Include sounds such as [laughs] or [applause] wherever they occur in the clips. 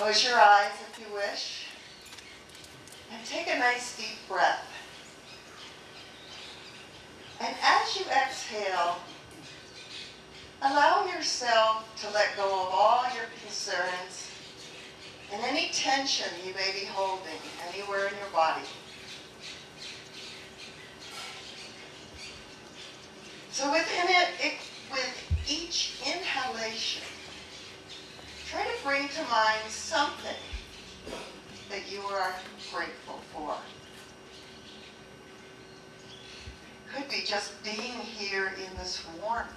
Close your eyes if you wish. And take a nice deep breath. And as you exhale, allow yourself to let go of all your concerns and any tension you may be holding anywhere in your body. So within it, it, with each inhalation, try to bring to mind something that you are grateful for. Could be just being here in this warmth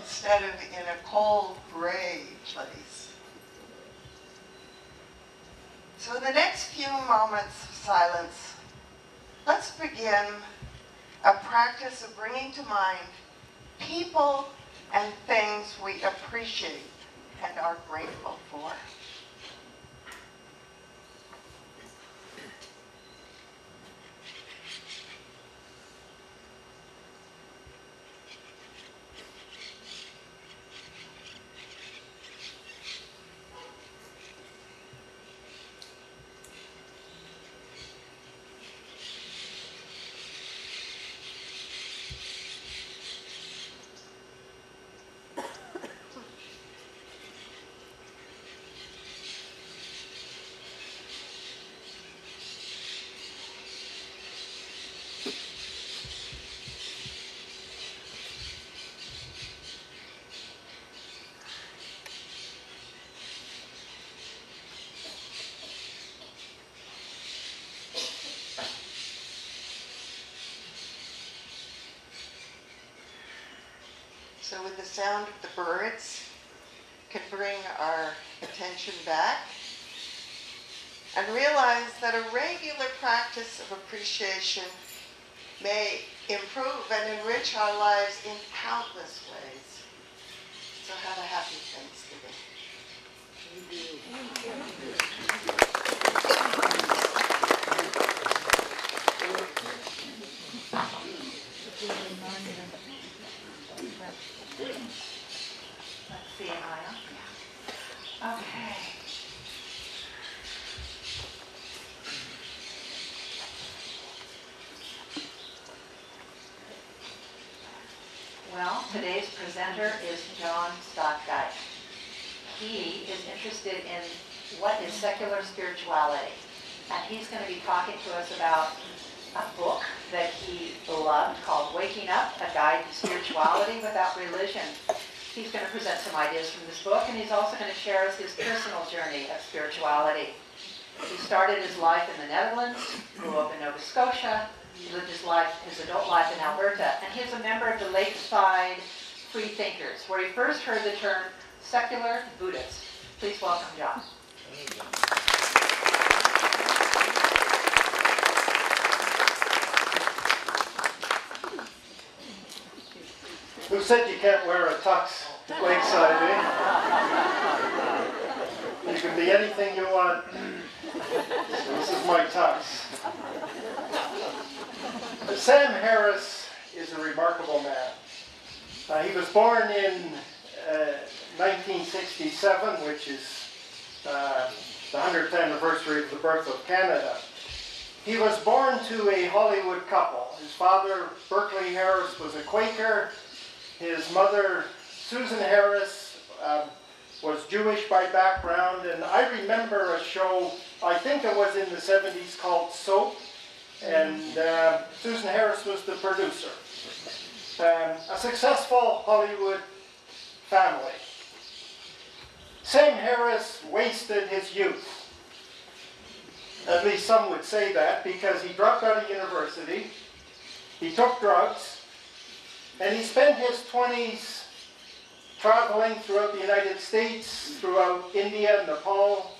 instead of in a cold, gray place. So in the next few moments of silence, let's begin a practice of bringing to mind people and things we appreciate and are grateful for. So with the sound of the birds can bring our attention back and realize that a regular practice of appreciation may improve and enrich our lives in countless ways. So have a happy Thanksgiving. Let's see? Okay. Well, today's presenter is John Stokdijk. He is interested in what is secular spirituality. And he's going to be talking to us about a book that he loved called Waking Up, A Guide to Spirituality Without Religion. He's going to present some ideas from this book, and he's also going to share us his personal journey of spirituality. He started his life in the Netherlands, grew up in Nova Scotia, he lived his life, his adult life in Alberta, and he is a member of the Lakeside Free Thinkers, where he first heard the term secular Buddhist. Please welcome John. Said you can't wear a tux lakeside, eh? You can be anything you want. So this is my tux. Sam Harris is a remarkable man. Uh, he was born in uh, 1967, which is uh, the 100th anniversary of the birth of Canada. He was born to a Hollywood couple. His father, Berkeley Harris, was a Quaker. His mother, Susan Harris, um, was Jewish by background. And I remember a show, I think it was in the 70s, called Soap. And uh, Susan Harris was the producer. Um, a successful Hollywood family. Sam Harris wasted his youth. At least some would say that because he dropped out of university, he took drugs, and he spent his 20s traveling throughout the United States, throughout India, Nepal,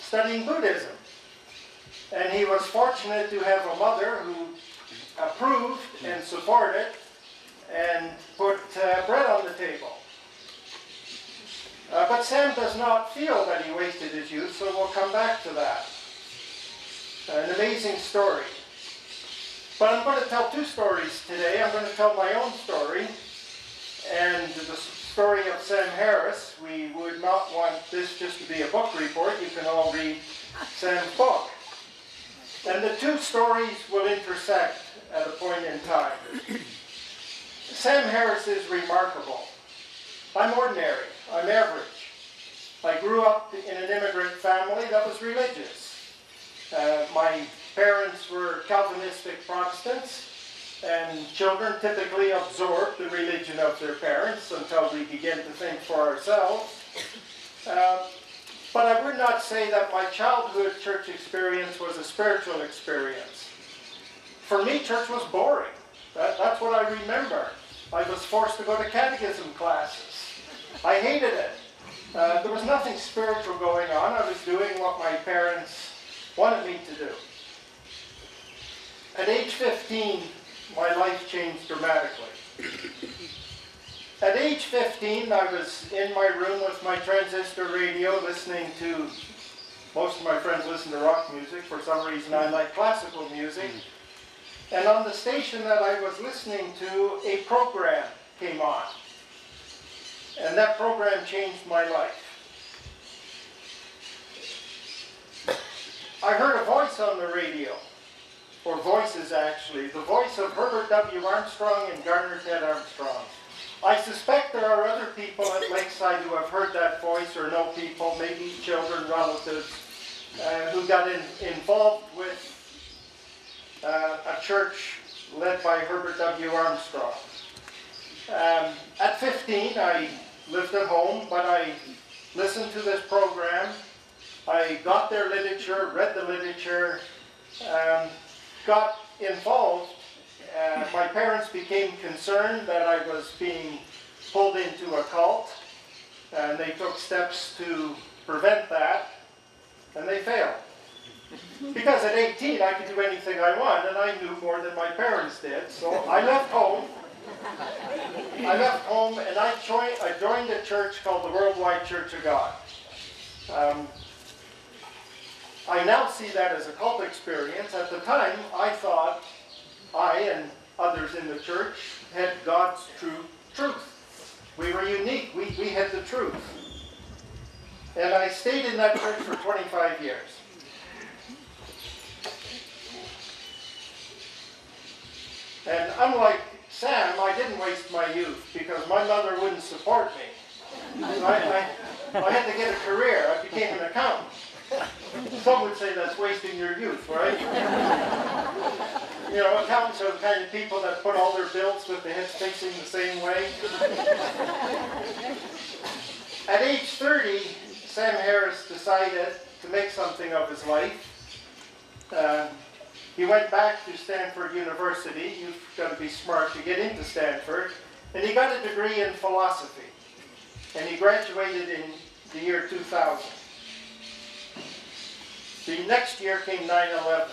studying Buddhism. And he was fortunate to have a mother who approved and supported and put uh, bread on the table. Uh, but Sam does not feel that he wasted his youth, so we'll come back to that. An amazing story. But I'm going to tell two stories today. I'm going to tell my own story and the story of Sam Harris. We would not want this just to be a book report. You can all read Sam's book. And the two stories will intersect at a point in time. Sam Harris is remarkable. I'm ordinary. I'm average. I grew up in an immigrant family that was religious. Uh, my parents were Calvinistic Protestants, and children typically absorb the religion of their parents until we begin to think for ourselves. Uh, but I would not say that my childhood church experience was a spiritual experience. For me, church was boring. That, that's what I remember. I was forced to go to catechism classes. I hated it. Uh, there was nothing spiritual going on. I was doing what my parents wanted me to do. At age 15, my life changed dramatically. At age 15, I was in my room with my transistor radio listening to, most of my friends listen to rock music. For some reason, I like classical music. And on the station that I was listening to, a program came on. And that program changed my life. I heard a voice on the radio, or voices actually, the voice of Herbert W. Armstrong and Garner Ted Armstrong. I suspect there are other people at Lakeside who have heard that voice or know people, maybe children, relatives, uh, who got in, involved with uh, a church led by Herbert W. Armstrong. Um, at 15, I lived at home, but I listened to this program. I got their literature, read the literature, um, got involved. Uh, my parents became concerned that I was being pulled into a cult, and they took steps to prevent that, and they failed. Because at 18, I could do anything I want, and I knew more than my parents did, so I left home I left home and I joined, I joined a church called the Worldwide Church of God. Um, I now see that as a cult experience. At the time, I thought I and others in the church had God's true truth. We were unique. We, we had the truth. And I stayed in that church for 25 years. And unlike Sam, I didn't waste my youth because my mother wouldn't support me. I, I, I had to get a career. I became an accountant. Some would say that's wasting your youth, right? You know, accountants are the kind of people that put all their bills with the heads facing the same way. At age 30, Sam Harris decided to make something of his life. Uh, he went back to Stanford University. You've got to be smart to get into Stanford. And he got a degree in philosophy. And he graduated in the year 2000. The next year came 9-11.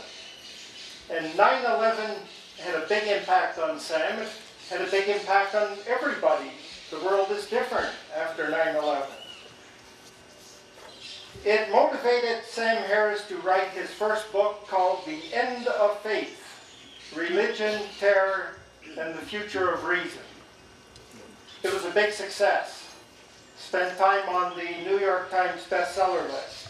And 9-11 had a big impact on Sam. It had a big impact on everybody. The world is different after 9-11. It motivated Sam Harris to write his first book called The End of Faith Religion, Terror, and the Future of Reason. It was a big success. Spent time on the New York Times bestseller list.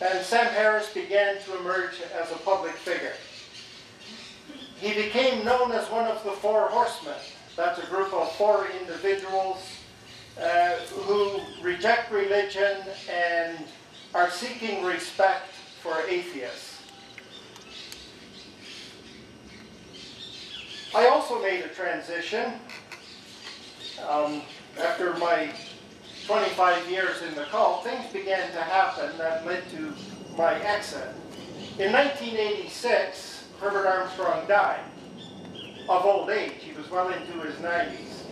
And Sam Harris began to emerge as a public figure. He became known as one of the Four Horsemen. That's a group of four individuals uh, who reject religion and are seeking respect for atheists. I also made a transition um, after my 25 years in the cult. Things began to happen that led to my exit. In 1986, Herbert Armstrong died of old age. He was well into his 90s.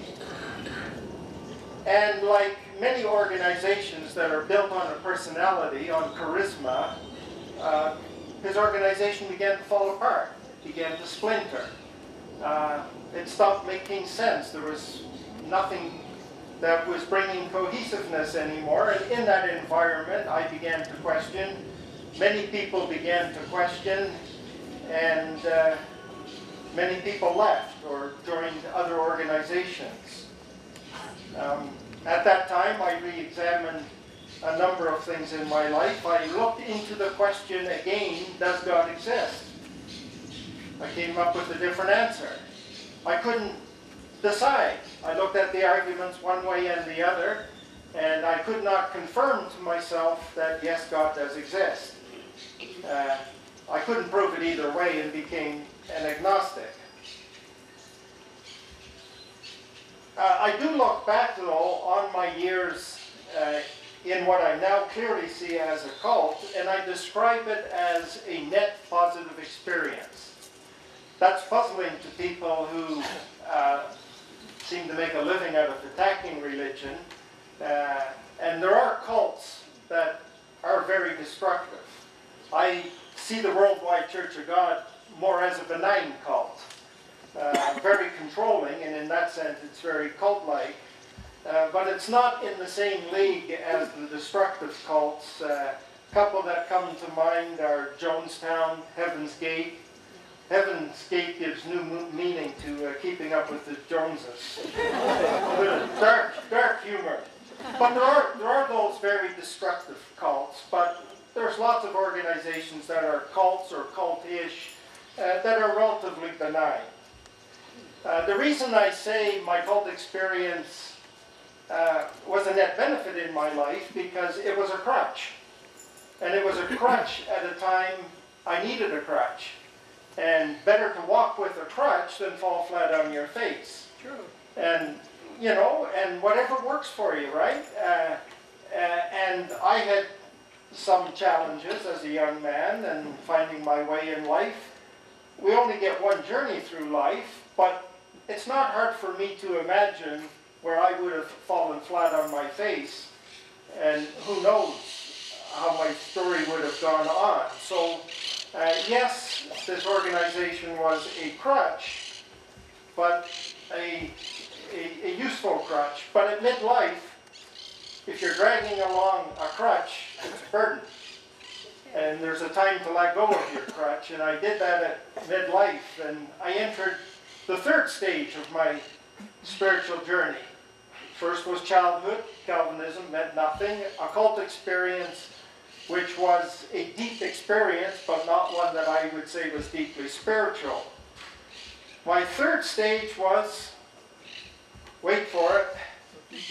And like many organizations that are built on a personality, on charisma, uh, his organization began to fall apart, began to splinter. Uh, it stopped making sense. There was nothing that was bringing cohesiveness anymore. And in that environment, I began to question. Many people began to question, and uh, many people left or joined other organizations. Um, at that time, I re-examined a number of things in my life. I looked into the question again, does God exist? I came up with a different answer. I couldn't decide. I looked at the arguments one way and the other, and I could not confirm to myself that yes, God does exist. Uh, I couldn't prove it either way and became an agnostic. Uh, I do look back, though, on my years uh, in what I now clearly see as a cult, and I describe it as a net positive experience. That's puzzling to people who uh, seem to make a living out of attacking religion. Uh, and there are cults that are very destructive. I see the Worldwide Church of God more as a benign cult. Uh, very controlling, and in that sense, it's very cult-like. Uh, but it's not in the same league as the destructive cults. A couple that come to mind are Jonestown, Heaven's Gate. Heaven's Gate gives new meaning to uh, keeping up with the Joneses. dark, dark humor. But there are, there are those very destructive cults, but there's lots of organizations that are cults or cultish uh, that are relatively benign. Uh, the reason I say my cult experience uh, was a net benefit in my life because it was a crutch. And it was a crutch at a time I needed a crutch. And better to walk with a crutch than fall flat on your face. True. And, you know, and whatever works for you, right? Uh, uh, and I had some challenges as a young man and finding my way in life. We only get one journey through life, but it's not hard for me to imagine where I would have fallen flat on my face, and who knows how my story would have gone on. So, yes, this organization was a crutch, but a, a, a useful crutch. But at midlife, if you're dragging along a crutch, it's a burden. And there's a time to let go of your crutch, and I did that at midlife, and I entered the third stage of my spiritual journey. First was childhood, Calvinism meant nothing, occult experience, which was a deep experience, but not one that I would say was deeply spiritual. My third stage was, wait for it,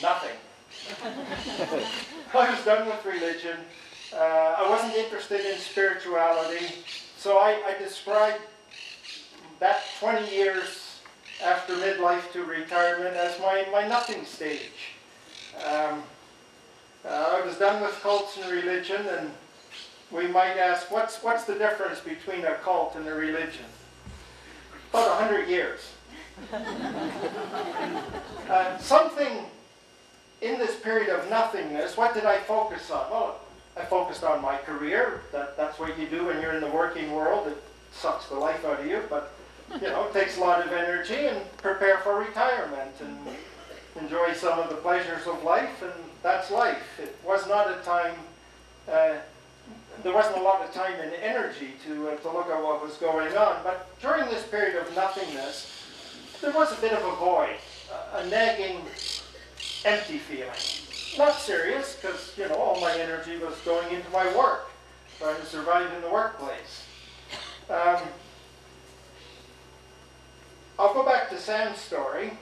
nothing. [laughs] I was done with religion. Uh, I wasn't interested in spirituality. So I, I described that 20 years after midlife to retirement as my, my nothing stage. Um, uh, I was done with cults and religion, and we might ask, what's, what's the difference between a cult and a religion? About 100 years. [laughs] uh, something in this period of nothingness, what did I focus on? Well, I focused on my career. That, that's what you do when you're in the working world. It sucks the life out of you, but you know, it takes a lot of energy and prepare for retirement and enjoy some of the pleasures of life, and that's life. It was not a time, uh, there wasn't a lot of time and energy to, uh, to look at what was going on, but during this period of nothingness, there was a bit of a void, a, a nagging empty feeling. Not serious, because, you know, all my energy was going into my work, trying to survive in the workplace. Um, I'll go back to Sam's story.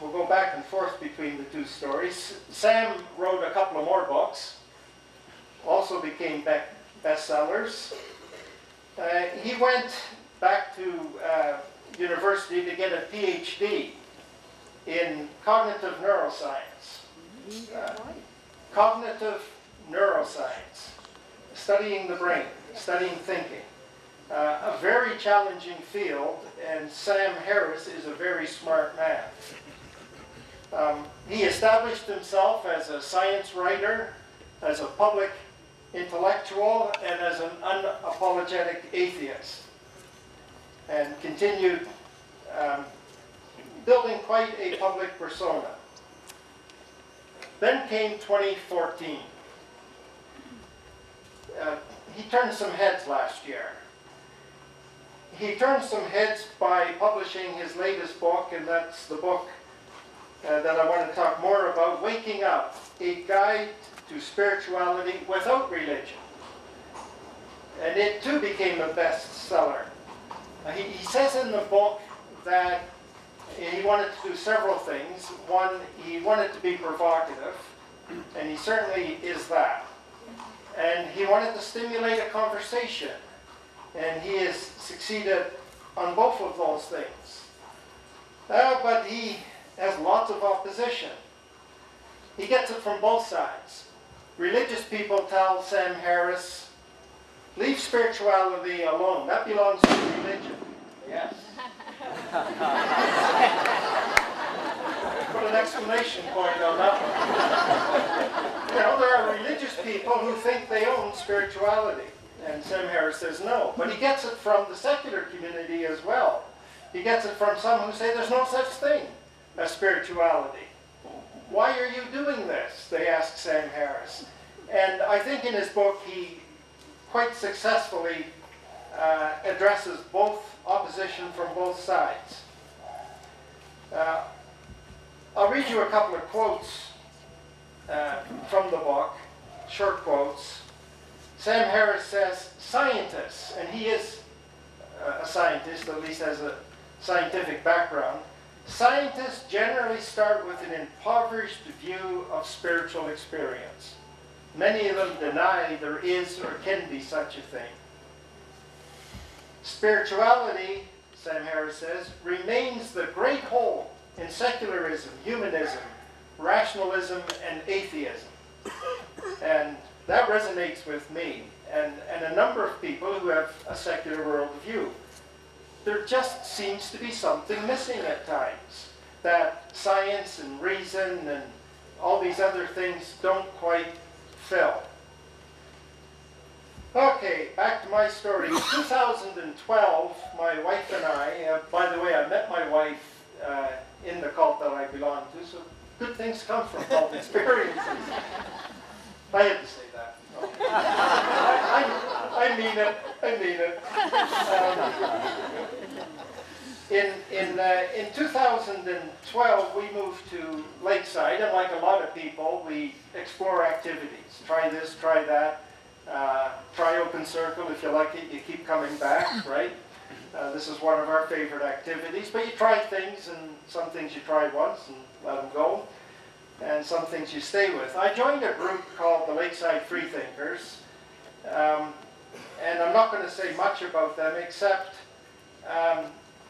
We'll go back and forth between the two stories. Sam wrote a couple of more books, also became be- bestsellers. Uh, he went back to uh, university to get a PhD in cognitive neuroscience. Uh, cognitive neuroscience, studying the brain, studying thinking. Uh, a very challenging field, and Sam Harris is a very smart man. Um, he established himself as a science writer, as a public intellectual, and as an unapologetic atheist, and continued um, building quite a public persona. Then came 2014. Uh, he turned some heads last year. He turned some heads by publishing his latest book, and that's the book uh, that I want to talk more about Waking Up A Guide to Spirituality Without Religion. And it too became a bestseller. Uh, he, he says in the book that he wanted to do several things. One, he wanted to be provocative, and he certainly is that. And he wanted to stimulate a conversation, and he has succeeded on both of those things. Uh, but he has lots of opposition. He gets it from both sides. Religious people tell Sam Harris, leave spirituality alone. That belongs to religion. Yes. [laughs] Put an exclamation point on that one. You know, there are religious people who think they own spirituality. And Sam Harris says no. But he gets it from the secular community as well. He gets it from some who say there's no such thing as spirituality. Why are you doing this? They ask Sam Harris. And I think in his book he quite successfully uh, addresses both opposition from both sides. Uh, I'll read you a couple of quotes uh, from the book, short quotes. Sam Harris says, scientists, and he is uh, a scientist, at least has a scientific background, scientists generally start with an impoverished view of spiritual experience. Many of them deny there is or can be such a thing. Spirituality, Sam Harris says, remains the great hole in secularism, humanism, rationalism, and atheism. And that resonates with me and, and a number of people who have a secular worldview. There just seems to be something missing at times that science and reason and all these other things don't quite fill. Okay, back to my story. 2012, my wife and I, uh, by the way, I met my wife uh, in the cult that I belong to, so good things come from cult experiences. [laughs] I had to say that. I, I mean it. I mean it. Um, in in uh, in 2012, we moved to Lakeside, and like a lot of people, we explore activities. Try this, try that. Uh, try Open Circle if you like it. You keep coming back, right? Uh, this is one of our favorite activities. But you try things, and some things you try once and let them go, and some things you stay with. I joined a group called the Lakeside Freethinkers, um, and I'm not going to say much about them except um,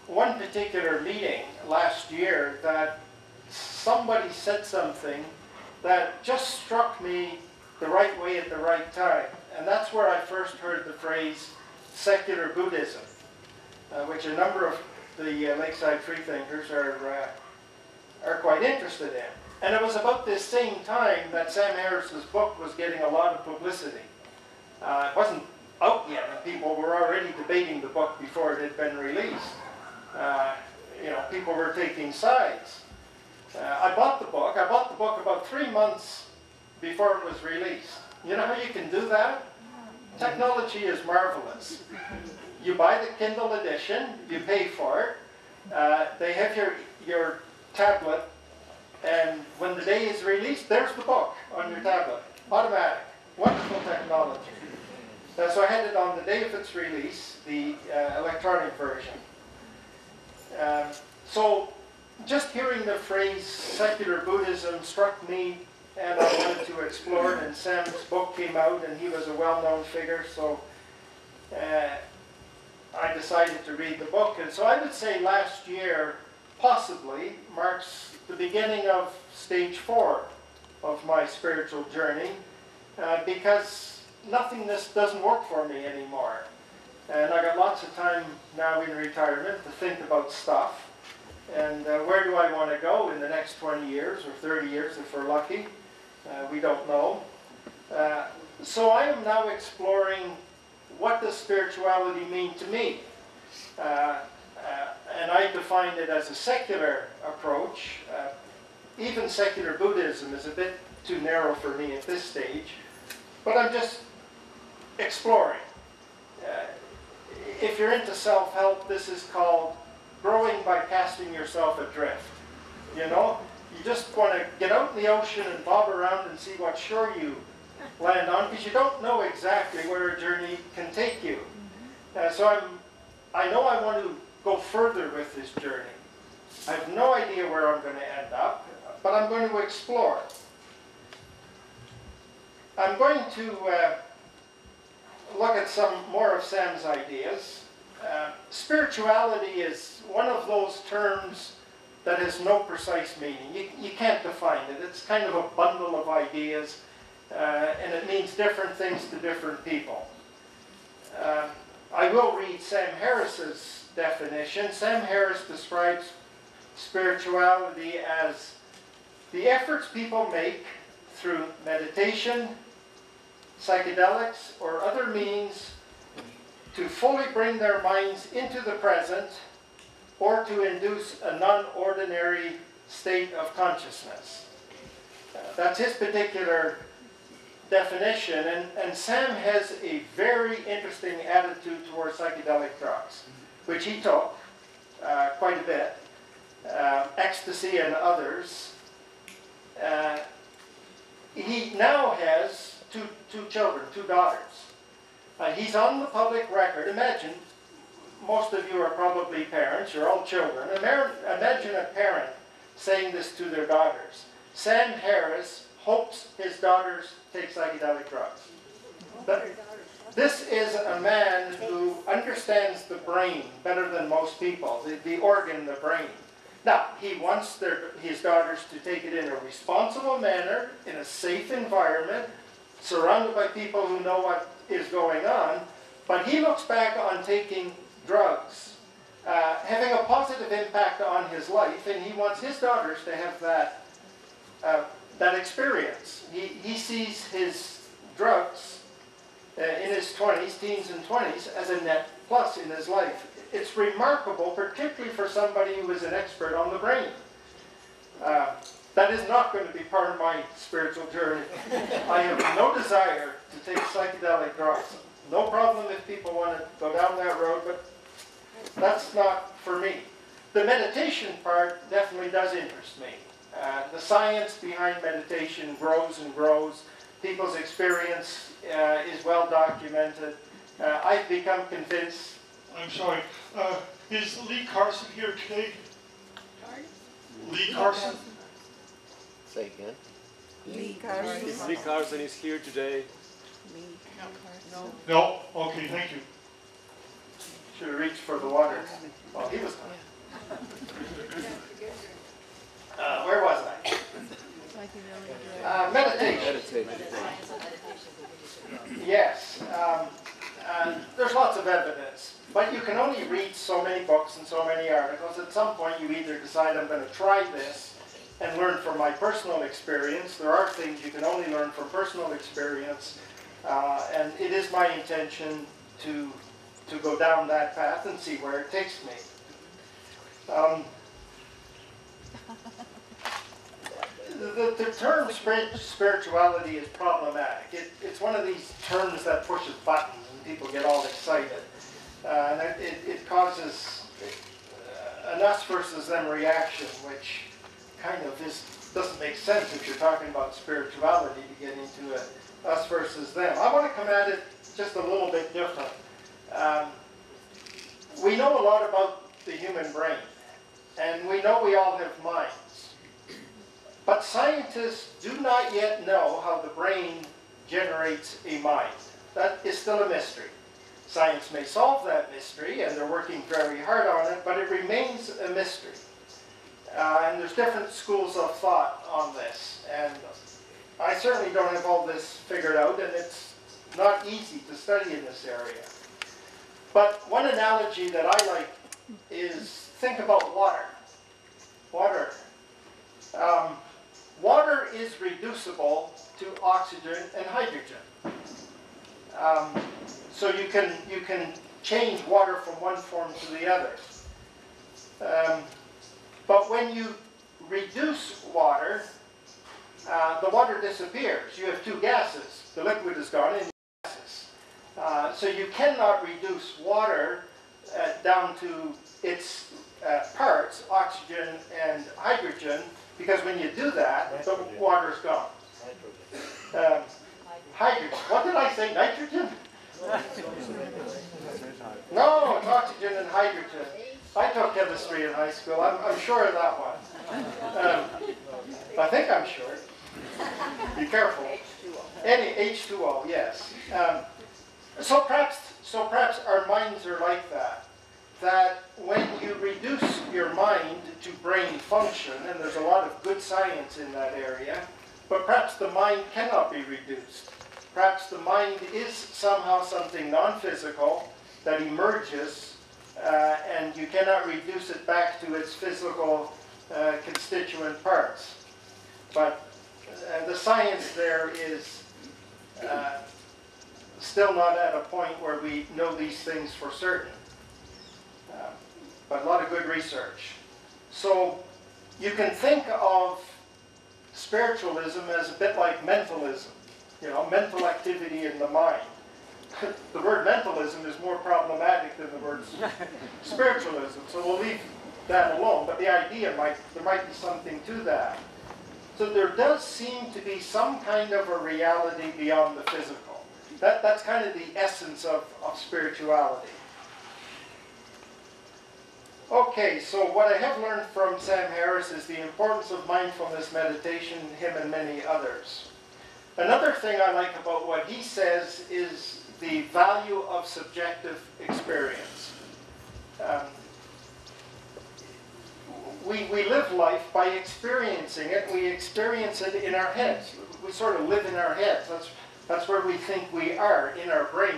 one particular meeting last year that somebody said something that just struck me the right way at the right time. And that's where I first heard the phrase secular Buddhism, uh, which a number of the uh, Lakeside Freethinkers are, uh, are quite interested in. And it was about this same time that Sam Harris's book was getting a lot of publicity. Uh, it wasn't out yet, and people were already debating the book before it had been released. Uh, you know, people were taking sides. Uh, I bought the book. I bought the book about three months before it was released. You know how you can do that? Technology is marvelous. You buy the Kindle edition, you pay for it. Uh, they have your, your tablet And when the day is released, there's the book on your tablet, automatic, wonderful technology. Uh, so I had it on the day of its release, the uh, electronic version. Um, so just hearing the phrase secular Buddhism struck me and I wanted to explore it and Sam's book came out and he was a well-known figure so uh, I decided to read the book and so I would say last year possibly marks the beginning of stage four of my spiritual journey uh, because nothingness doesn't work for me anymore and I got lots of time now in retirement to think about stuff and uh, where do I want to go in the next 20 years or 30 years if we're lucky? Uh, we don't know. Uh, so I am now exploring what does spirituality mean to me? Uh, uh, and I define it as a secular approach. Uh, even secular Buddhism is a bit too narrow for me at this stage. But I'm just exploring. if you're into self-help, this is called growing by casting yourself adrift. You know, you just want to get out in the ocean and bob around and see what shore you land on because you don't know exactly where a journey can take you. Uh, so I'm, I know I want to go further with this journey. I have no idea where I'm going to end up, but I'm going to explore. I'm going to uh, look at some more of Sam's ideas. Uh, spirituality is one of those terms that has no precise meaning. You, you can't define it. It's kind of a bundle of ideas, uh, and it means different things to different people. Uh, I will read Sam Harris's definition. Sam Harris describes spirituality as the efforts people make through meditation, psychedelics, or other means to fully bring their minds into the present or to induce a non-ordinary state of consciousness. That's his particular definition, and, and Sam has a very interesting attitude towards psychedelic drugs, which he took uh, quite a bit, uh, ecstasy and others. Uh, he now has two, two children, two daughters. He's on the public record. Imagine, most of you are probably parents, you're all children. Imagine a parent saying this to their daughters. Sam Harris hopes his daughters take psychedelic drugs. But this is a man who understands the brain better than most people, the, the organ, the brain. Now, he wants their, his daughters to take it in a responsible manner, in a safe environment, surrounded by people who know what is going on, but he looks back on taking drugs, uh, having a positive impact on his life, and he wants his daughters to have that, uh, that experience. He, he sees his drugs in his 20s, teens and 20s, as a net plus in his life. It's remarkable, particularly for somebody who is an expert on the brain. Uh, that is not going to be part of my spiritual journey. I have no desire to take psychedelic drugs. No problem if people want to go down that road, but that's not for me. The meditation part definitely does interest me. Uh, the science behind meditation grows and grows. People's experience uh, is well documented. Uh, I've become convinced. I'm sorry. Uh, is Lee Carson here today? Lee Carson? Say again. Lee Carson. Lee Carson is here today. Lee Carson. No? No? Okay, thank you. Should have reached for the water. Well, he was Uh, where was I? [laughs] Uh, meditation. Yes. Um, and there's lots of evidence, but you can only read so many books and so many articles. At some point, you either decide I'm going to try this and learn from my personal experience. There are things you can only learn from personal experience, uh, and it is my intention to to go down that path and see where it takes me. Um, the, the term spirituality is problematic. It, it's one of these terms that pushes buttons and people get all excited. Uh, and it, it causes an us versus them reaction, which kind of is doesn't make sense if you're talking about spirituality to get into it, us versus them. I want to come at it just a little bit different. Um, we know a lot about the human brain, and we know we all have minds. But scientists do not yet know how the brain generates a mind. That is still a mystery. Science may solve that mystery, and they're working very hard on it, but it remains a mystery. Uh, and there's different schools of thought on this. And I certainly don't have all this figured out, and it's not easy to study in this area. But one analogy that I like is think about water. Water. Um, water is reducible to oxygen and hydrogen. Um, so you can, you can change water from one form to the other. Um, but when you reduce water, uh, the water disappears. You have two gases. The liquid is gone and gases. Uh, so you cannot reduce water uh, down to its uh, parts, oxygen and hydrogen, because when you do that, the water is gone. Um, hydrogen. What did I say? Nitrogen? [laughs] No, it's oxygen and hydrogen. I took chemistry in high school. I'm, I'm sure of that one. Um, I think I'm sure. Be careful. Any H2O, yes. Um, so perhaps, so perhaps our minds are like that. That when you reduce your mind to brain function, and there's a lot of good science in that area, but perhaps the mind cannot be reduced. Perhaps the mind is somehow something non-physical that emerges, uh, and you cannot reduce it back to its physical uh, constituent parts. But uh, the science there is uh, still not at a point where we know these things for certain. But a lot of good research. So you can think of spiritualism as a bit like mentalism, you know, mental activity in the mind. [laughs] the word mentalism is more problematic than the word [laughs] spiritualism, so we'll leave that alone. But the idea might, there might be something to that. So there does seem to be some kind of a reality beyond the physical. That, that's kind of the essence of, of spirituality. Okay, so what I have learned from Sam Harris is the importance of mindfulness meditation, him and many others. Another thing I like about what he says is the value of subjective experience. Um, we, we live life by experiencing it. We experience it in our heads. We sort of live in our heads. That's, that's where we think we are, in our brain.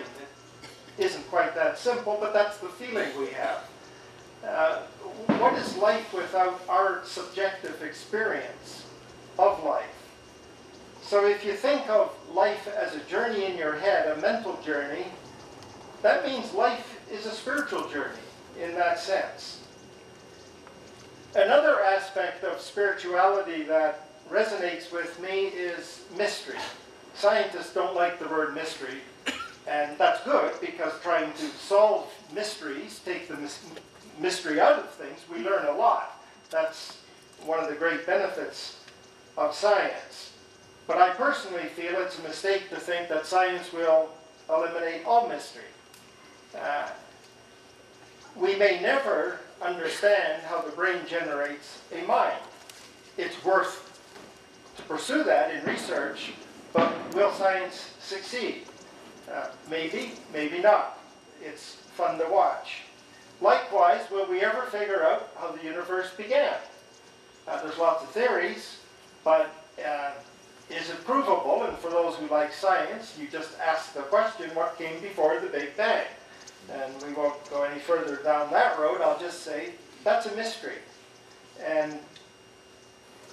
It isn't quite that simple, but that's the feeling we have. Uh, what is life without our subjective experience of life? So if you think of life as a journey in your head, a mental journey, that means life is a spiritual journey in that sense. Another aspect of spirituality that resonates with me is mystery. Scientists don't like the word mystery, and that's good because trying to solve mysteries, take the mystery out of things, we learn a lot. That's one of the great benefits of science. But I personally feel it's a mistake to think that science will eliminate all mystery. Uh, we may never understand how the brain generates a mind. It's worth to pursue that in research, but will science succeed? Uh, maybe, maybe not. It's fun to watch. Likewise, will we ever figure out how the universe began? There's lots of theories, but uh, is it provable? And for those who like science, you just ask the question, what came before the Big Bang? And we won't go any further down that road. I'll just say that's a mystery. And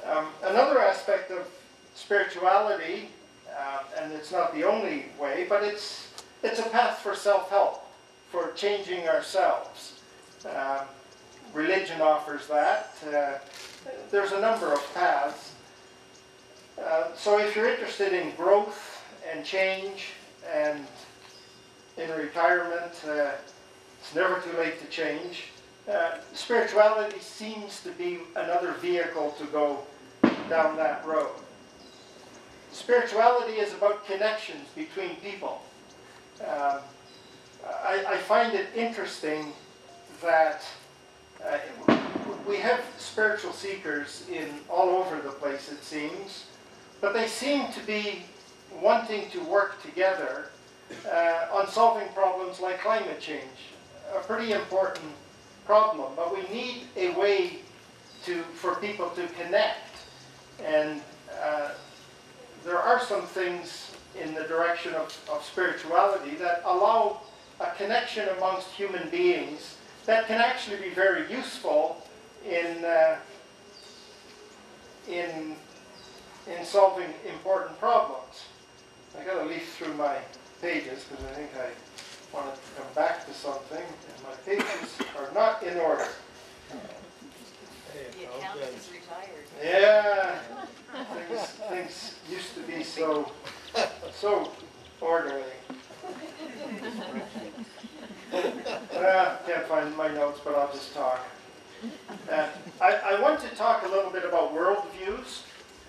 um, another aspect of spirituality, uh, and it's not the only way, but it's, it's a path for self-help, for changing ourselves. Uh, religion offers that. Uh, there's a number of paths. Uh, so if you're interested in growth and change and in retirement, uh, it's never too late to change. Uh, spirituality seems to be another vehicle to go down that road. Spirituality is about connections between people. Um, I, I find it interesting that uh, we have spiritual seekers in all over the place, it seems, but they seem to be wanting to work together uh, on solving problems like climate change, a pretty important problem. But we need a way to for people to connect, and uh, there are some things in the direction of, of spirituality that allow a connection amongst human beings that can actually be very useful in uh, in in solving important problems. I got to leaf through my pages because I think I wanted to come back to something, and my pages are not in order. The accountant is retired. Yeah, [laughs] things, things used to be so so orderly. [laughs] Uh, can't find my notes, but I'll just talk. Uh, I, I want to talk a little bit about worldviews.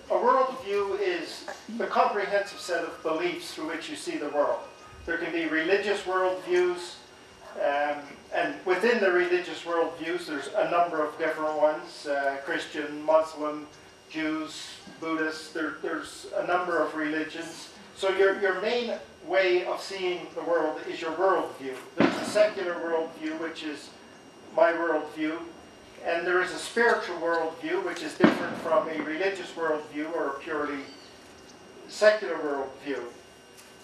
A worldview is the comprehensive set of beliefs through which you see the world. There can be religious worldviews, um, and within the religious worldviews, there's a number of different ones uh, Christian, Muslim, Jews, Buddhists. There, there's a number of religions. So, your, your main way of seeing the world is your worldview. There's a secular worldview, which is my worldview, and there is a spiritual worldview, which is different from a religious worldview or a purely secular worldview.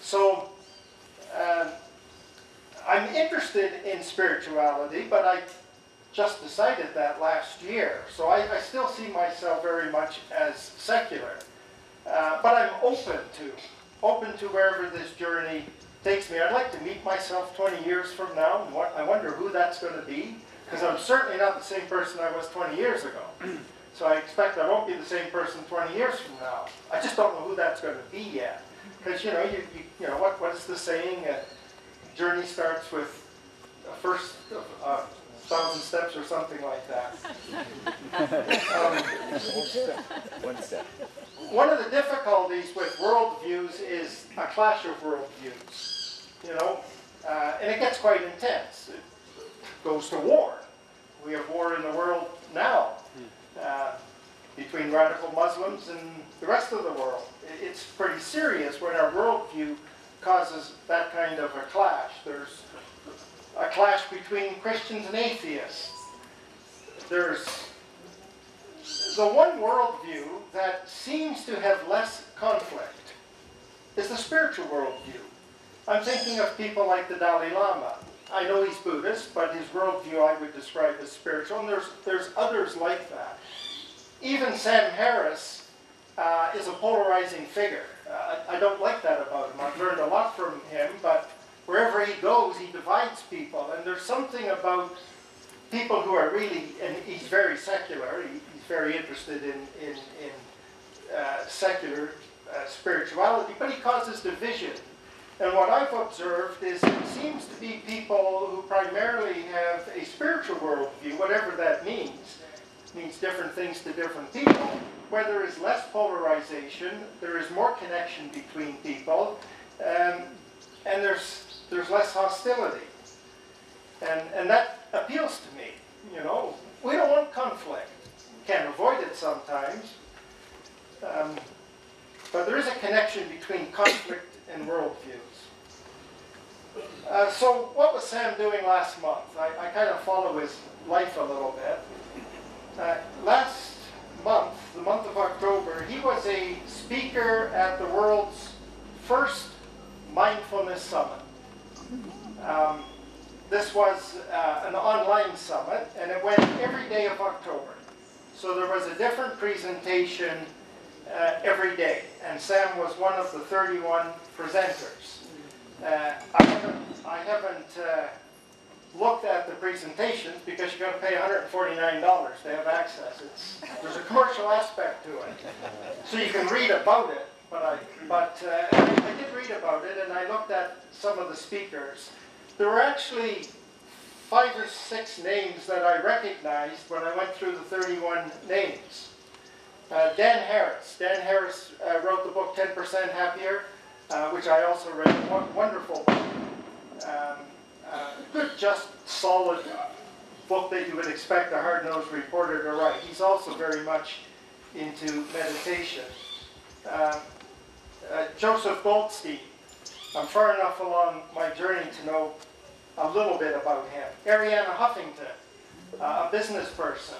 So, um, I'm interested in spirituality, but I just decided that last year. So I, I still see myself very much as secular. Uh, but I'm open to, open to wherever this journey takes me. I'd like to meet myself 20 years from now, I wonder who that's going to be, because I'm certainly not the same person I was 20 years ago. [clears throat] So I expect I won't be the same person 20 years from now. I just don't know who that's going to be yet. Because, you know, you, you, you know, what, what is the saying? Uh, journey starts with a first uh, thousand steps or something like that. [laughs] Um, One step. one of the difficulties with worldviews is a clash of worldviews, you know, uh, and it gets quite intense. It goes to war. We have war in the world now uh, between radical Muslims and the rest of the world. It's pretty serious when our worldview causes that kind of a clash. There's a clash between Christians and atheists. There's the one worldview that seems to have less conflict is the spiritual worldview. I'm thinking of people like the Dalai Lama. I know he's Buddhist, but his worldview I would describe as spiritual, and there's, there's others like that. Even Sam Harris uh, is a polarizing figure. Uh, I I don't like that about him. I've learned a lot from him, but wherever he goes, he divides people. And there's something about people who are really, and he's very secular, he, he's very interested in, in, in uh, secular uh, spirituality, but he causes division. And what I've observed is it seems to be people who primarily have a spiritual worldview, whatever that means, means different things to different people, where there is less polarization, there is more connection between people, um, and there's, there's less hostility. And, and that appeals to me, you know. We don't want conflict. We can't avoid it sometimes. Um, but there is a connection between conflict and worldviews. Uh, so what was Sam doing last month? I, I kind of follow his life a little bit. Uh, last month, the month of October, he was a speaker at the world's first mindfulness summit. Um, this was uh, an online summit, and it went every day of October. So there was a different presentation uh, every day, and Sam was one of the 31 presenters. Uh, I haven't, I haven't uh, looked at the presentations because you're going to pay $149 to have access. It's, there's a commercial aspect to it, so you can read about it. But I, but uh, I did read about it, and I looked at some of the speakers. There were actually five or six names that I recognized when I went through the 31 names. Uh, Dan Harris. Dan Harris uh, wrote the book 10% Happier, uh, which I also read. Won- Wonderful. Um, uh, good, just solid book that you would expect a hard-nosed reporter to write. He's also very much into meditation. Um, uh, Joseph Goldstein. I'm far enough along my journey to know a little bit about him. Arianna Huffington, uh, a business person.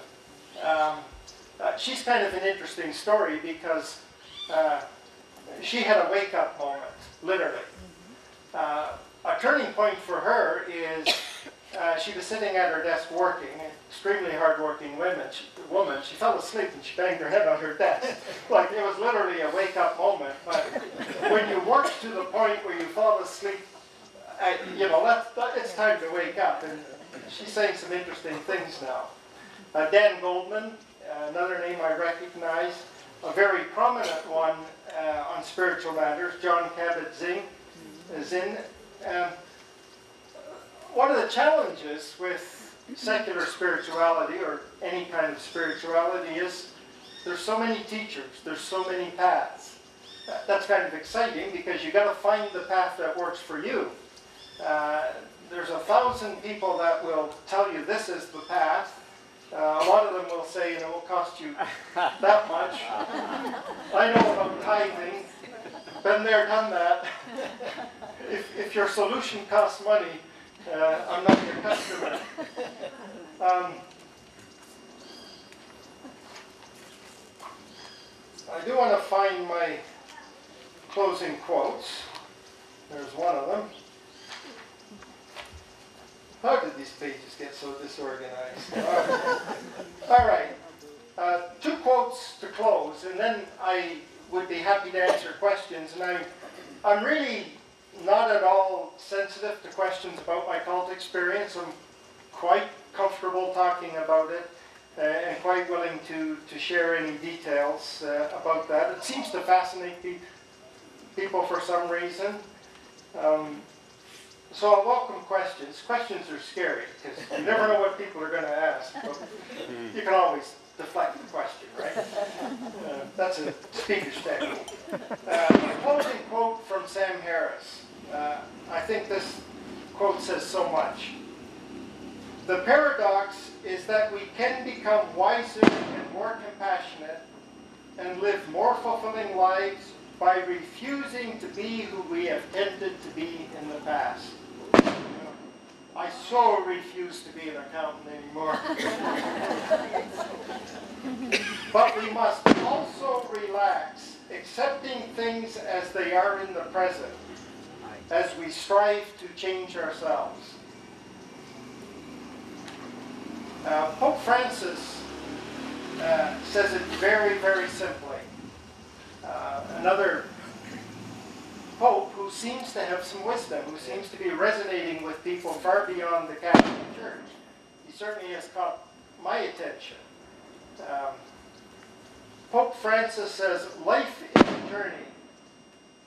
Um, uh, she's kind of an interesting story because uh, she had a wake-up moment, literally. Uh, a turning point for her is uh, she was sitting at her desk working, extremely hardworking woman. She, woman. She fell asleep and she banged her head on her desk. [laughs] like it was literally a wake-up moment. But when you work to the point where you fall asleep, you know, that's, that, it's time to wake up. And she's saying some interesting things now. Uh, Dan Goleman, uh, another name I recognize, a very prominent one uh, on spiritual matters, John Kabat-Zinn. Zinn. Um, one of the challenges with secular spirituality or any kind of spirituality is there's so many teachers, there's so many paths. That's kind of exciting because you've got to find the path that works for you. Uh, there's a thousand people that will tell you this is the path. Uh, a lot of them will say, and it will cost you that much. I know about tithing, been there, done that. If, if your solution costs money, uh, I'm not your customer. Um, I do want to find my closing quotes. There's one of them. How did these pages get so disorganized? All right. Uh, two quotes to close, and then I would be happy to answer questions. And I'm, I'm really not at all sensitive to questions about my cult experience. I'm quite comfortable talking about it uh, and quite willing to, to share any details uh, about that. It seems to fascinate pe- people for some reason. Um, so I welcome questions. Questions are scary because you never know what people are going to ask. But you can always deflect the question, right? Uh, that's a speaker's technique. Uh, a closing quote from Sam Harris. Uh, I think this quote says so much. The paradox is that we can become wiser and more compassionate and live more fulfilling lives by refusing to be who we have tended to be in the past. I so refuse to be an accountant anymore. [laughs] but we must also relax, accepting things as they are in the present, as we strive to change ourselves. Uh, Pope Francis uh, says it very, very simply. Uh, another pope who seems to have some wisdom, who seems to be resonating with people far beyond the Catholic Church. He certainly has caught my attention. Um, pope Francis says, life is a journey.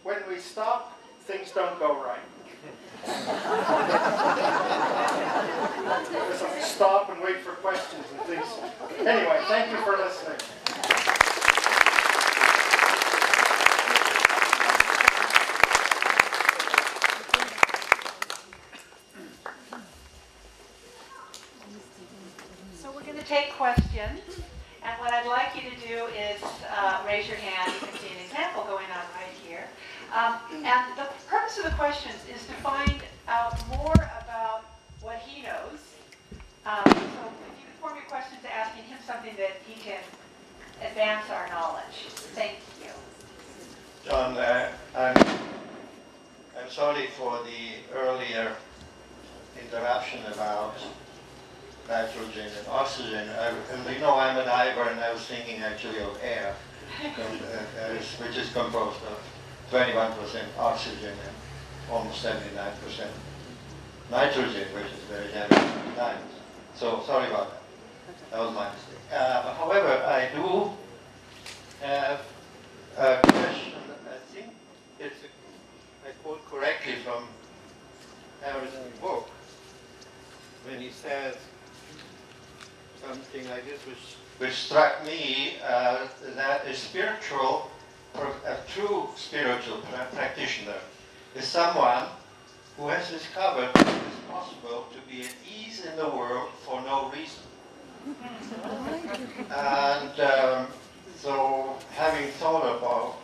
When we stop, things don't go right. [laughs] Stop and wait for questions and things. Anyway, thank you for listening. So we're going to take questions, and what I'd like you to do is uh, raise your hand. You can see an example going on right here. Um, And the purpose of the questions is to find out more about what he knows. Um, So if you form your questions asking him something that he can advance our knowledge. Thank you. John, uh, I'm, I'm sorry for the earlier interruption about nitrogen and oxygen. I, and you know, I'm an diver and I was thinking actually of air, uh, uh, which is composed of 21% oxygen and almost 79% nitrogen, which is very heavy sometimes. So sorry about that. That was my mistake. Uh, however, I do have a question, I think it's, a- I quote correctly from Harrison's book, when he says, something like this which, which struck me, uh, that a spiritual, a true spiritual practitioner is someone who has discovered it is possible to be at ease in the world for no reason. And um, so, having thought about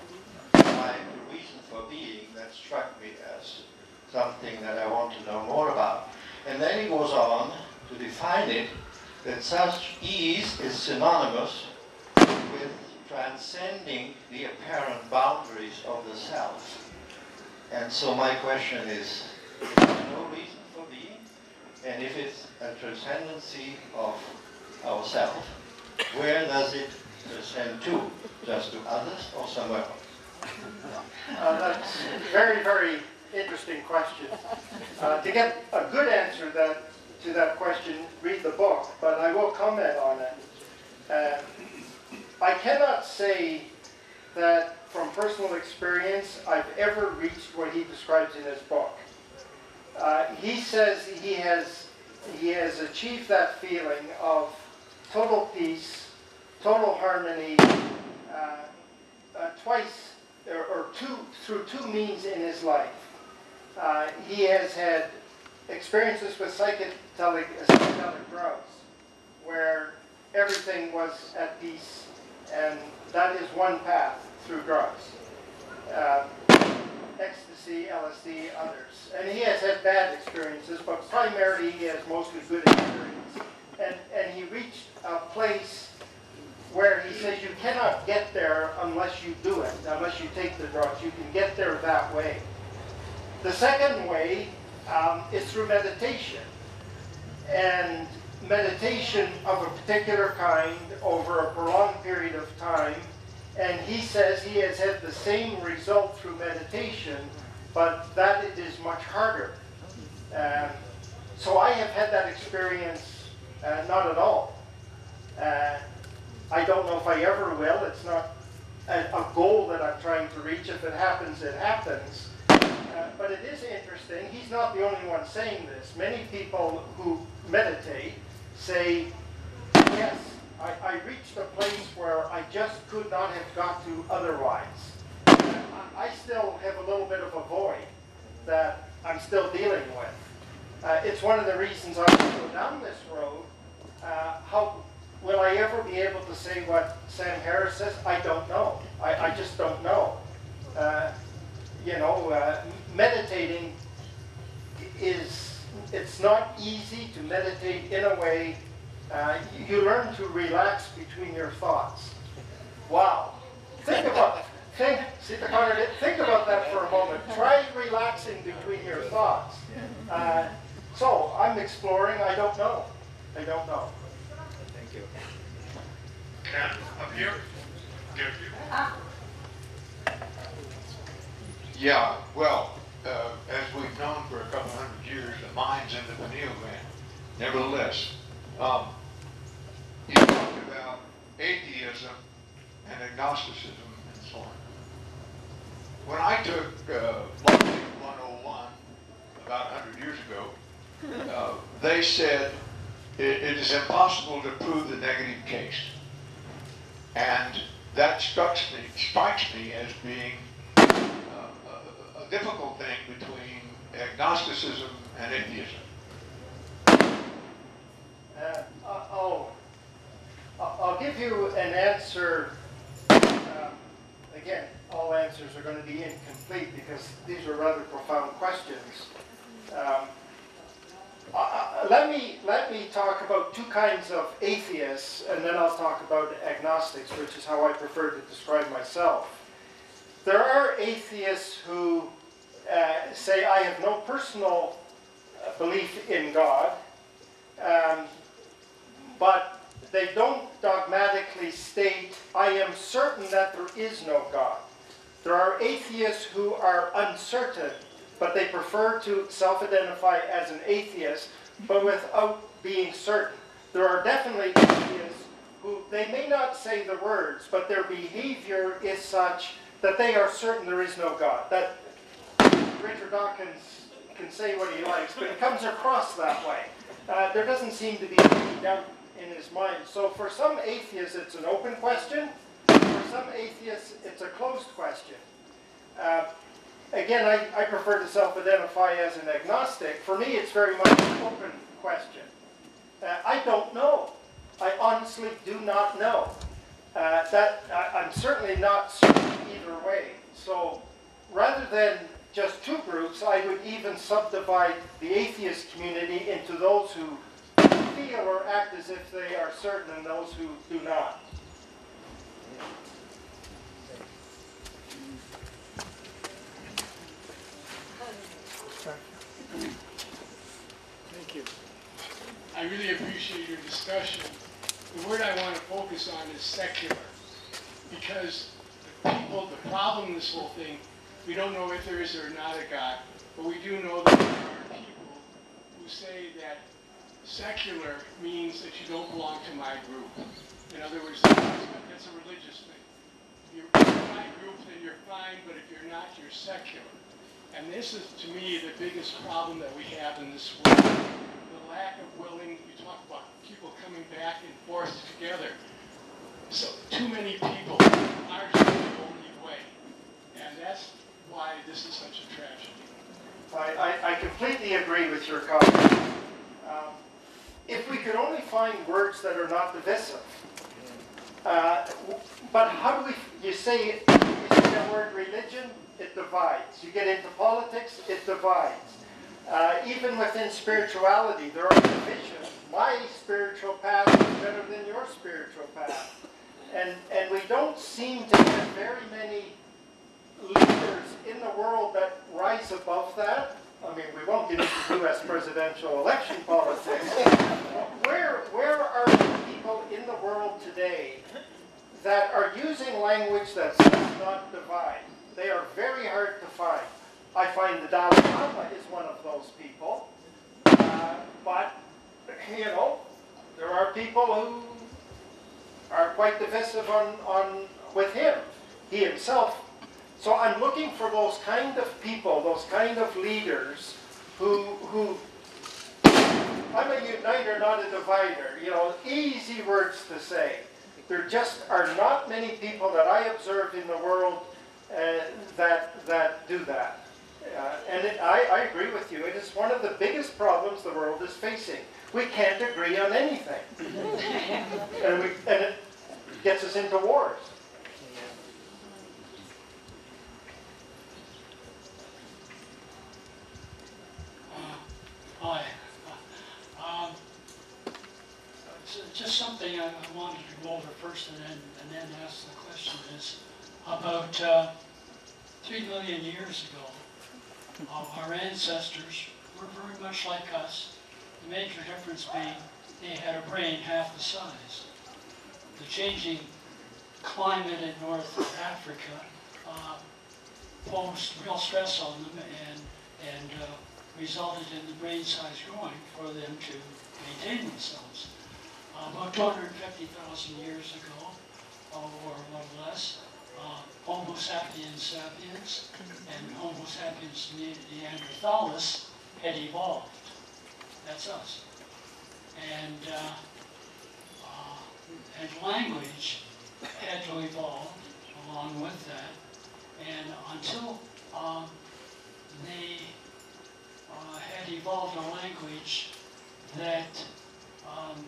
my reason for being, that struck me as something that I want to know more about. And then he goes on to define it that such ease is synonymous with transcending the apparent boundaries of the self. And so my question is, is there no reason for being? And if it's a transcendency of ourself, where does it transcend to? Just to others or somewhere else? Uh, That's a very, very interesting question. Uh, To get a good answer that, to that question, read the book, but I will comment on it. Uh, I cannot say that from personal experience, I've ever reached what he describes in his book. Uh, He says he has, he has achieved that feeling of total peace, total harmony, uh, uh, twice or, or two through two means in his life. Uh, he has had experiences with psychedelic, psychedelic drugs where everything was at peace, and that is one path through drugs. Uh, ecstasy, LSD, others. And he has had bad experiences, but primarily he has mostly good experience. And, and he reached a place where he says you cannot get there unless you do it, unless you take the drugs. You can get there that way. The second way um, is through meditation. And meditation of a particular kind over a prolonged period of time. And he says he has had the same result through meditation, but that it is much harder. Um, so I have had that experience uh, not at all. Uh, I don't know if I ever will. It's not a, a goal that I'm trying to reach. If it happens, it happens. But it is interesting. He's not the only one saying this. Many people who meditate say, yes, I, I reached a place where I just could not have got to otherwise. I, I still have a little bit of a void that I'm still dealing with. Uh, it's one of the reasons I go down this road. Uh, how will I ever be able to say what Sam Harris says? I don't know. I, I just don't know. Uh, you know, uh, meditating is, it's not easy to meditate in a way, uh, you learn to relax between your thoughts. Wow. Think about, think, see the Connor, think about that for a moment. Try relaxing between your thoughts. Uh, so, I'm exploring, I don't know. I don't know. Thank you. Ken, up here. Give you. Yeah, well, uh, as we've known for a couple hundred years, the mind's in the pineal gland. Nevertheless, um, you talked about atheism and agnosticism and so on. When I took uh, Logic 101 about 100 years ago, [laughs] uh, they said it, it is impossible to prove the negative case. And that strikes me, strikes me as being difficult thing between agnosticism and atheism. Uh, I'll, I'll give you an answer. um, Again, all answers are going to be incomplete because these are rather profound questions. Um, uh, uh, Let me, let me talk about two kinds of atheists, and then I'll talk about agnostics, which is how I prefer to describe myself. There are atheists who uh, say, I have no personal uh, belief in God, um, but they don't dogmatically state, I am certain that there is no God. There are atheists who are uncertain, but they prefer to self-identify as an atheist, but without being certain. There are definitely atheists who, they may not say the words, but their behavior is such that they are certain there is no God. That Richard Dawkins can say what he likes, but it comes across that way. Uh, there doesn't seem to be any doubt in his mind. So for some atheists, it's an open question. For some atheists, it's a closed question. Uh, again, I, I prefer to self-identify as an agnostic. For me, it's very much an open question. Uh, I don't know. I honestly do not know. Uh, that I, I'm certainly not certain either way. So rather than just two groups, I would even subdivide the atheist community into those who feel or act as if they are certain and those who do not. Thank you. I really appreciate your discussion. The word I want to focus on is secular. Because the people, the problem this whole thing, we don't know if there is or not a God, but we do know that there are people who say that secular means that you don't belong to my group. In other words, that's a religious thing. If you're in my group, then you're fine, but if you're not, you're secular. And this is, to me, the biggest problem that we have in this world. The lack of willing, you talk about people coming back and forth together. So, too many people are the only way. And that's why this is such a tragedy. I, I, I completely agree with your comment. Um, if we could only find words that are not divisive. Uh, but how do we, you say, you say the word religion, it divides. You get into politics, it divides. Uh, even within spirituality, there are divisions. My spiritual path is better than your spiritual path. And, and we don't seem to have very many leaders in the world that rise above that. I mean, we won't get into U.S. presidential election politics. Where, where are the people in the world today that are using language that does not divide? They are very hard to find. I find the Dalai Lama is one of those people. Uh, but, you know, there are people who are quite divisive on, on with him. He himself so I'm looking for those kind of people, those kind of leaders who, who, I'm a uniter, not a divider. You know, easy words to say. There just are not many people that I observe in the world uh, that, that do that. Uh, and it, I, I agree with you. It is one of the biggest problems the world is facing. We can't agree on anything. [laughs] and, we, and it gets us into wars. Hi. Um, it's Just something I I wanted to go over first and then, and then ask the question is, about uh, three million years ago, uh, our ancestors were very much like us. The major difference being they had a brain half the size. The changing climate in North Africa uh, posed real stress on them and, and uh, resulted in the brain size growing for them to maintain themselves. Uh, about 250,000 years ago, uh, or a little less, uh, Homo sapiens sapiens and Homo sapiens ne- neanderthalis had evolved. That's us. And, uh, uh, and language had to evolve along with that. And until um, they uh, had evolved a language that, um,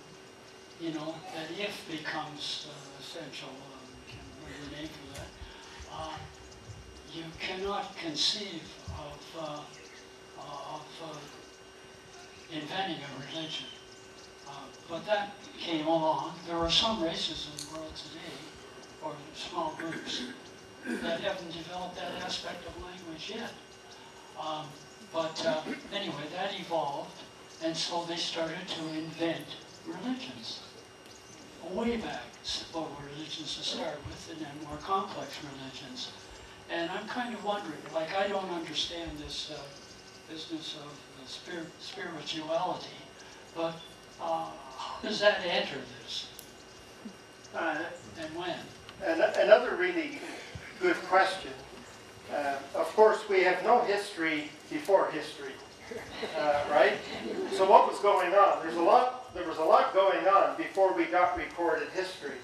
you know, that if becomes uh, essential, um, can't the name for that, uh, you cannot conceive of, uh, of uh, inventing a religion. Uh, but that came along. There are some races in the world today, or small groups, that haven't developed that aspect of language yet. Um, but uh, anyway, that evolved, and so they started to invent religions. Way back, simple religions to start with, and then more complex religions. And I'm kind of wondering, like I don't understand this uh, business of the spir- spirituality, but uh, how does that enter this, Uh, and when? And another really good question. Uh, of course, we have no history before history, uh, right? So what was going on? There's a lot, there was a lot going on before we got recorded history.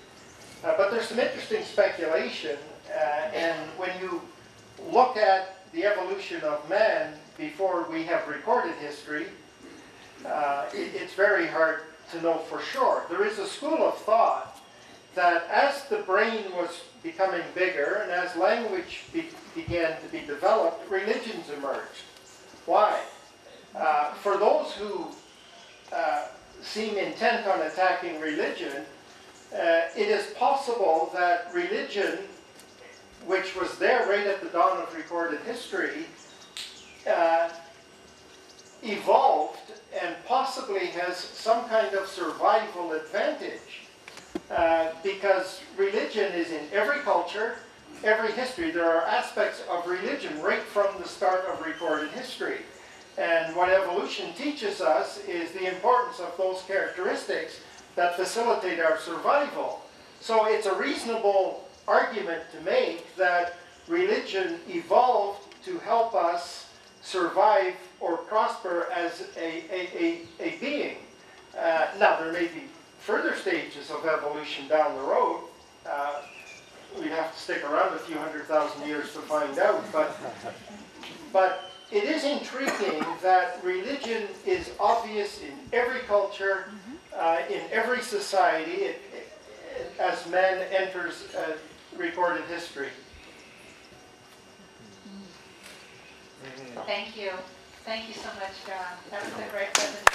Uh, but there's some interesting speculation, uh, and when you look at the evolution of man before we have recorded history, uh, it, it's very hard to know for sure. There is a school of thought that as the brain was becoming bigger and as language be, began to be developed, religions emerged. Why? Uh, for those who uh, seem intent on attacking religion, uh, it is possible that religion, which was there right at the dawn of recorded history, uh, evolved and possibly has some kind of survival advantage. Uh, because religion is in every culture, every history. There are aspects of religion right from the start of recorded history. And what evolution teaches us is the importance of those characteristics that facilitate our survival. So it's a reasonable argument to make that religion evolved to help us survive or prosper as a, a, a, a being. Uh, now, there may be further stages of evolution down the road. Uh, we'd have to stick around a few hundred thousand years to find out, but, but it is intriguing that religion is obvious in every culture, uh, in every society, it, it, as man enters uh, recorded history. Thank you. Thank you so much, John. That was a great presentation.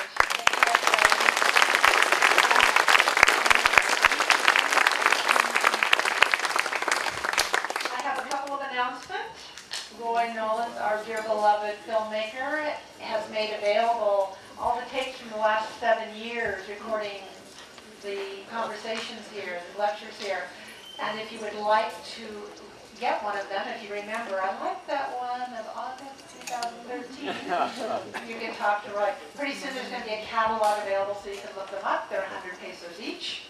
I have a couple of announcements. Roy Nolan, our dear beloved filmmaker, has made available all the tapes from the last seven years recording the conversations here, the lectures here. And if you would like to get one of them, if you remember, I like that one of August 2013. [laughs] You can talk to Roy. Pretty soon there's going to be a catalog available so you can look them up. They're 100 pesos each.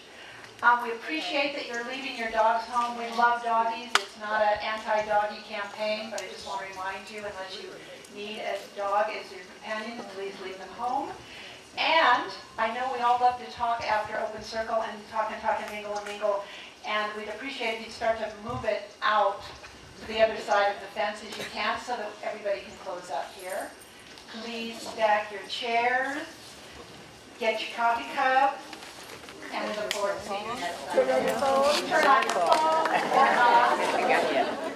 Um, we appreciate that you're leaving your dogs home. We love doggies. It's not an anti-doggy campaign, but I just want to remind you, unless you need a dog as your companion, please leave them home. And I know we all love to talk after open circle and talk and talk and mingle and mingle. And we'd appreciate if you'd start to move it out to the other side of the fence as you can so that everybody can close up here. Please stack your chairs, get your coffee cups, and the 14th. Turn on your phone. Turn on your phone.